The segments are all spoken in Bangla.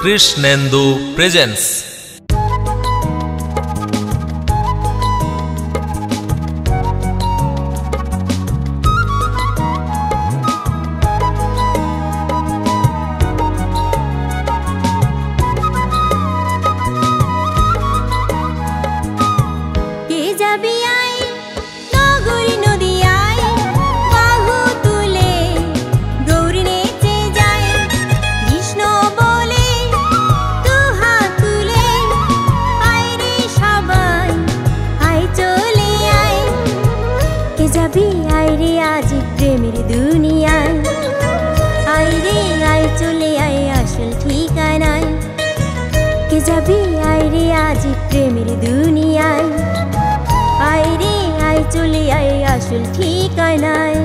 Krishnendu presents. রে আজি প্রেমের দুনিয়ায় আয় রে, আয় চলে আয় আসল ঠিকানায়। কে যাবি? আয় রে আজি প্রেমের দুনিয়ায়। আয় রে, আয় চলে আয় আসল ঠিকানায়।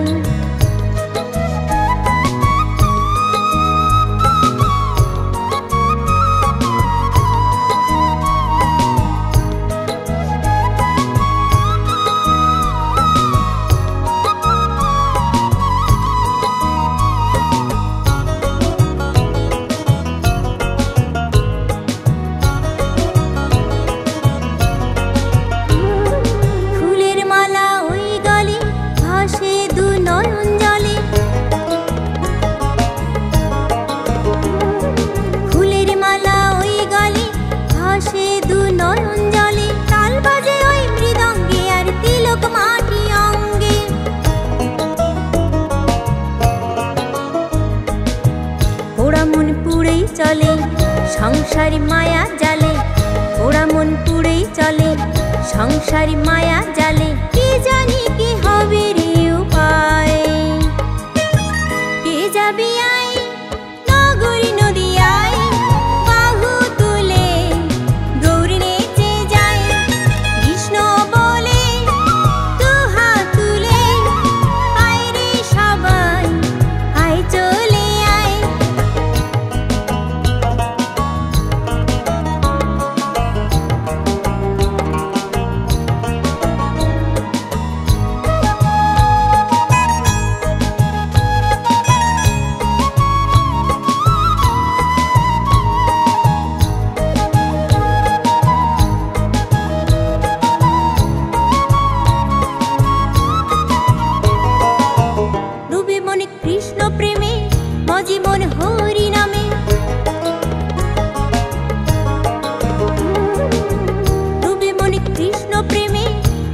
সংসারী মায়া জালে ওরা মন পুড়েই চলে। সংসারী মায়া জালে কি জানি মনে কৃষ্ণ প্রেমে মজি মন হরি নামে। ডুবে মনে কৃষ্ণ প্রেমে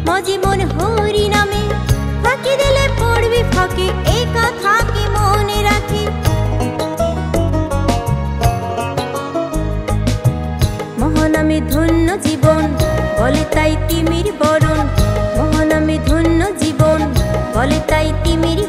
মজি মন হরি নামে। ফাঁকি দিলে পড়বি ফাঁকে একা কথা মনে রাখি? মহানামে ধন্য জীবন, বলে তাই তিমির বরণ। মহানামে ধন্য জীবন, বলে তাই তিমির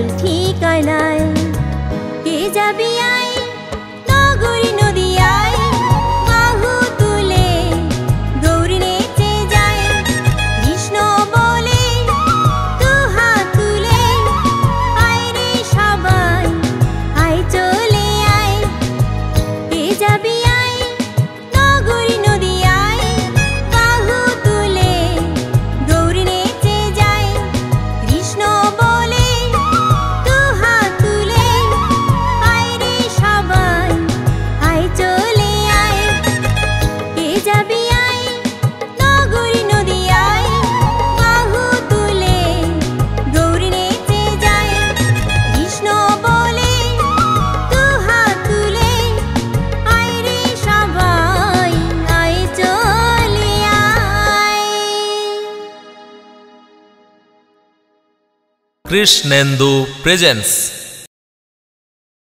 ถึงที่ไกลนั้น Krishnendu presence.